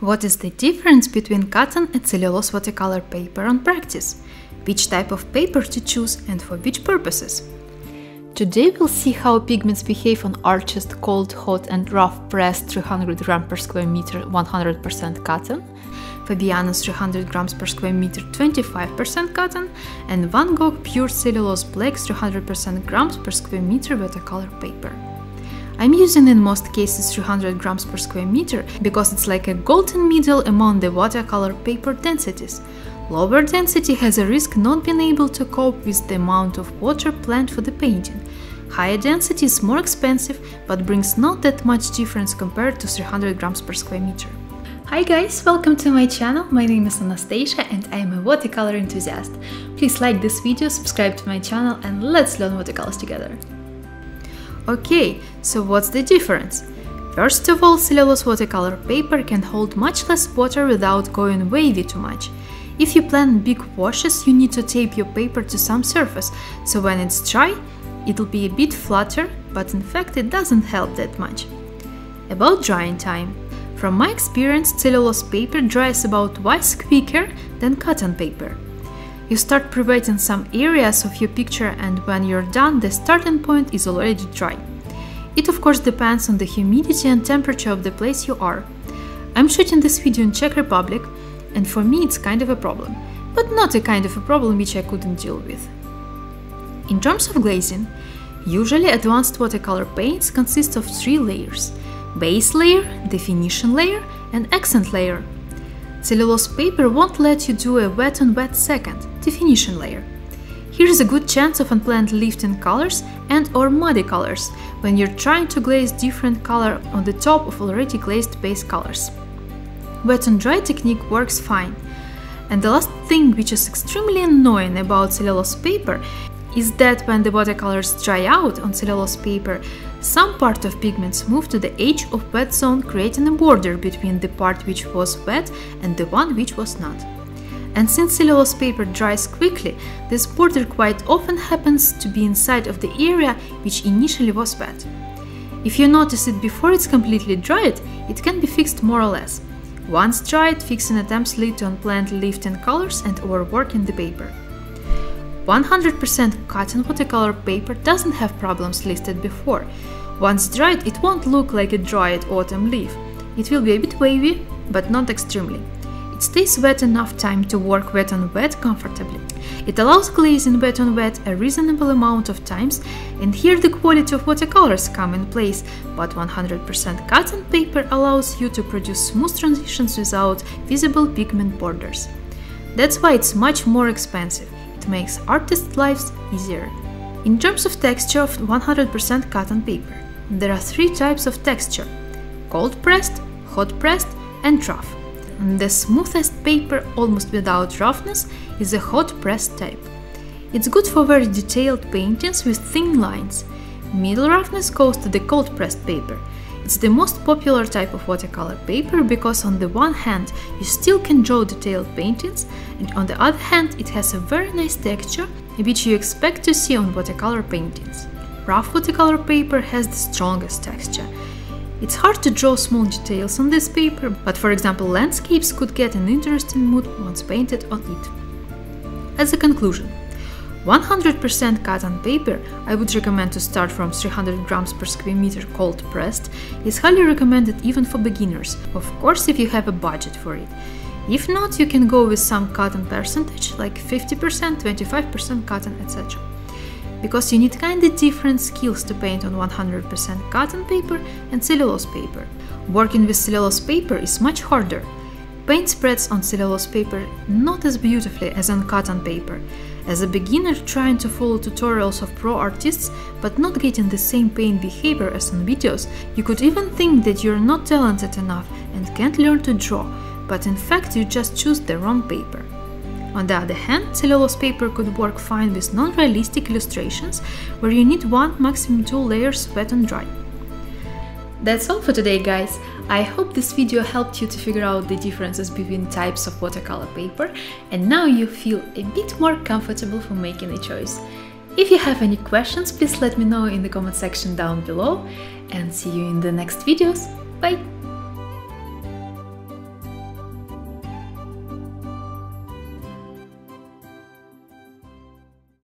What is the difference between cotton and cellulose watercolor paper on practice? Which type of paper to choose and for which purposes? Today we'll see how pigments behave on Arches cold, hot and rough pressed 300 gram per square meter 100% cotton, Fabriano's 300 grams per square meter 25% cotton, and Van Gogh pure cellulose blacks 300% grams per square meter watercolor paper. I'm using in most cases 300 grams per square meter because it's like a golden middle among the watercolor paper densities. Lower density has a risk not being able to cope with the amount of water planned for the painting. Higher density is more expensive but brings not that much difference compared to 300 grams per square meter. Hi guys, welcome to my channel. My name is Anastasia and I am a watercolor enthusiast. Please like this video, subscribe to my channel and let's learn watercolors together. Okay, so what's the difference? First of all, cellulose watercolor paper can hold much less water without going wavy too much. If you plan big washes, you need to tape your paper to some surface, so when it's dry, it'll be a bit flatter, but in fact it doesn't help that much. About drying time. From my experience, cellulose paper dries about twice quicker than cotton paper. You start privating some areas of your picture and when you're done, the starting point is already dry. It of course depends on the humidity and temperature of the place you are. I'm shooting this video in Czech Republic, and for me it's kind of a problem, but not a kind of a problem which I couldn't deal with. In terms of glazing, usually advanced watercolor paints consist of three layers base layer, definition layer, and accent layer. Cellulose paper won't let you do a wet on wet second, definition layer. Here is a good chance of unplanned lifting colors and or muddy colors when you're trying to glaze different color on the top of already glazed base colors. Wet on dry technique works fine. And the last thing which is extremely annoying about cellulose paper is that when the watercolors dry out on cellulose paper, some part of pigments move to the edge of wet zone creating a border between the part which was wet and the one which was not. And since cellulose paper dries quickly, this border quite often happens to be inside of the area which initially was wet. If you notice it before it's completely dried, it can be fixed more or less. Once dried, fixing attempts lead to unplanned lifting colors and overworking the paper. 100% cotton watercolor paper doesn't have problems listed before. Once dried, it won't look like a dried autumn leaf. It will be a bit wavy, but not extremely. It stays wet enough time to work wet on wet comfortably. It allows glazing wet on wet a reasonable amount of times, and here the quality of watercolors come in place, but 100% cotton paper allows you to produce smooth transitions without visible pigment borders. That's why it's much more expensive. It makes artists' lives easier. In terms of texture of 100% cotton paper, there are three types of texture cold pressed, hot pressed, and rough. The smoothest paper, almost without roughness, is a hot pressed type. It's good for very detailed paintings with thin lines. Middle roughness goes to the cold pressed paper. It's the most popular type of watercolor paper because on the one hand you still can draw detailed paintings and on the other hand it has a very nice texture which you expect to see on watercolor paintings. Rough watercolor paper has the strongest texture. It's hard to draw small details on this paper, but for example landscapes could get an interesting mood once painted on it. As a conclusion, 100% cotton paper, I would recommend to start from 300 grams per square meter cold pressed, is highly recommended even for beginners, of course if you have a budget for it. If not, you can go with some cotton percentage, like 50%, 25% cotton, etc. Because you need kinda different skills to paint on 100% cotton paper and cellulose paper. Working with cellulose paper is much harder. Paint spreads on cellulose paper not as beautifully as on cotton paper, as a beginner trying to follow tutorials of pro artists but not getting the same paint behavior as on videos, you could even think that you're not talented enough and can't learn to draw, but in fact you just choose the wrong paper. On the other hand, cellulose paper could work fine with non-realistic illustrations, where you need one, maximum two layers wet and dry. That's all for today guys! I hope this video helped you to figure out the differences between types of watercolor paper and now you feel a bit more comfortable for making a choice. If you have any questions, please let me know in the comment section down below and see you in the next videos. Bye!